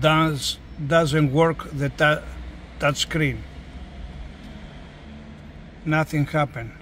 does doesn't work the touch screen. Nothing happened.